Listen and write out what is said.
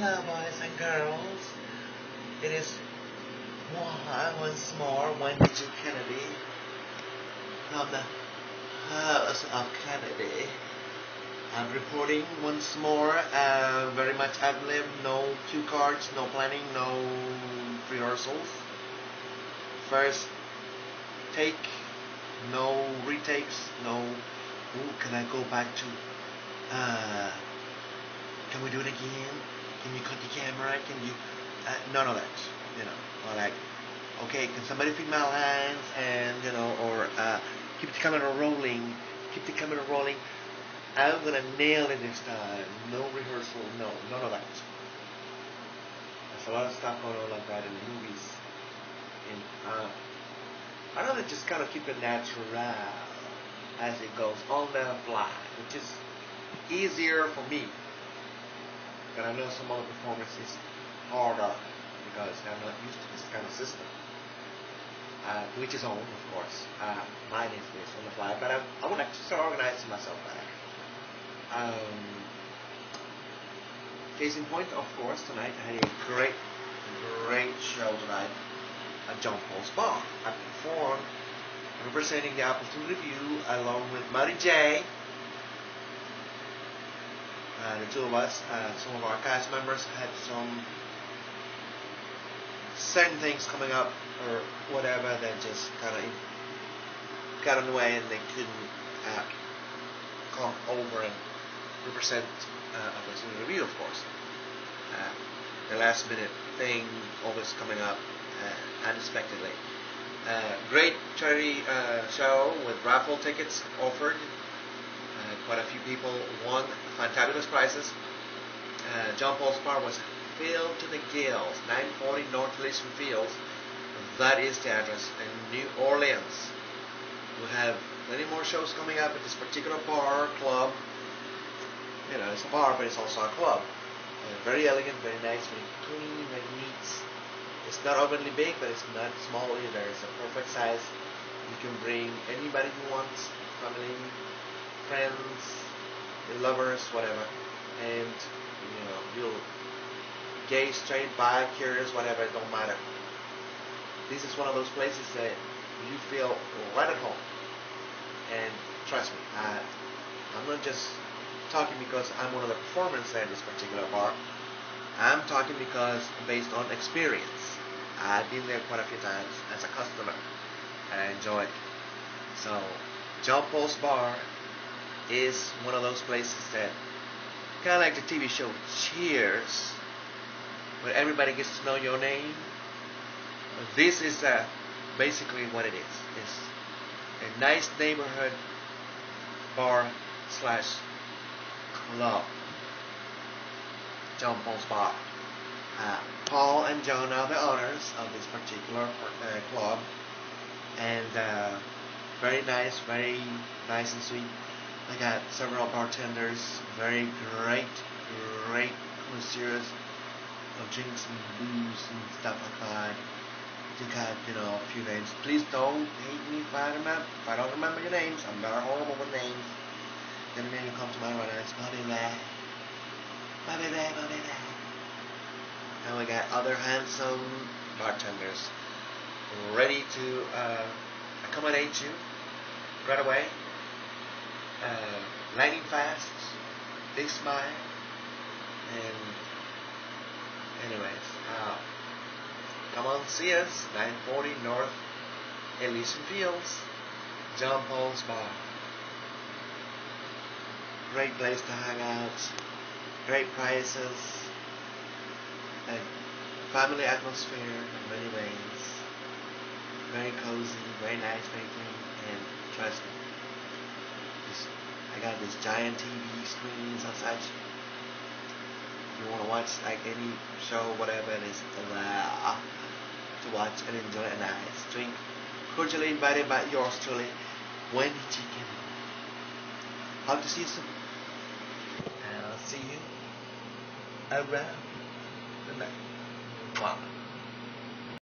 Hello, boys and girls. It is one once more, Wendy G. Kennedy from the House of Kennedy. I'm reporting once more. Uh, very much ad lib, no cue cards, no planning, no rehearsals. First take, no retakes, no. Ooh, can I go back to? Uh, can we do it again? Can you cut the camera? Can you? Uh, none of that. You know, like, okay, can somebody feed my lines and you know, or uh, keep the camera rolling, keep the camera rolling. I'm gonna nail it this time. No rehearsal, no, none of that. There's a lot of stuff going on like that in movies. And uh, I rather just kind of keep it natural as it goes on the fly, which is easier for me but I know some other performances are harder because they're not used to this kind of system. Uh, which is own, of course. Uh, mine is this on the fly, but I, I like to start organizing myself better. Um, case in point, of course, tonight I had a great, great show tonight at John Paul's Bar. I performed representing the Appleton Review along with Mary J uh, the two of us, uh, some of our cast members had some certain things coming up or whatever that just kind of got in the way and they couldn't uh, come over and represent uh, us in the review, of course. Uh, the last minute thing always coming up uh, unexpectedly. Uh, great charity show with raffle tickets offered quite a few people won fantabulous prizes. Uh, John Paul's Bar was filled to the gills. 940 North Elysian Fields. That is the address in New Orleans. We have many more shows coming up at this particular bar, club. You know, it's a bar, but it's also a club. Uh, very elegant, very nice, very clean, very neat. It's not overly big, but it's not small either. It's a perfect size. You can bring anybody you want, family, friends, your lovers, whatever, and you know you'll gay, straight, bi, curious, whatever, it don't matter. This is one of those places that you feel right at home. And trust me, I, I'm not just talking because I'm one of the performers at this particular bar. I'm talking because based on experience. I've been there quite a few times as a customer, and I enjoy it. So, John Paul's Bar is one of those places that kind of like the TV show Cheers, where everybody gets to know your name. This is uh, basically what it is. It's a nice neighborhood bar slash club. John Paul's Bar. Uh, Paul and John are the owners of this particular uh, club, and uh, very nice, very nice and sweet I got several bartenders, very great, great connoisseurs of drinks and booze and stuff like that. You got, you know, a few names. Please don't hate me if I remember if I don't remember your names. I'm very horrible with names. The only name comes to mind now is Bobby Ray. Bobby Ray, Bobby Ray. And we got other handsome bartenders ready to uh, accommodate you right away uh, lightning fast, big smile, and anyways, uh, come on see us, 940 North Elysian Fields, John Paul's Bar. Great place to hang out, great prices, and family atmosphere in many ways. Very cozy, very nice, very clean, and trust me, I got this giant TV screens and such. If you want to watch like any show, whatever it is, uh, to watch and enjoy a nice drink. Cordially invited by yours truly, Wendy Chicken. Hope to see you soon. And I'll see you around the night. Wow.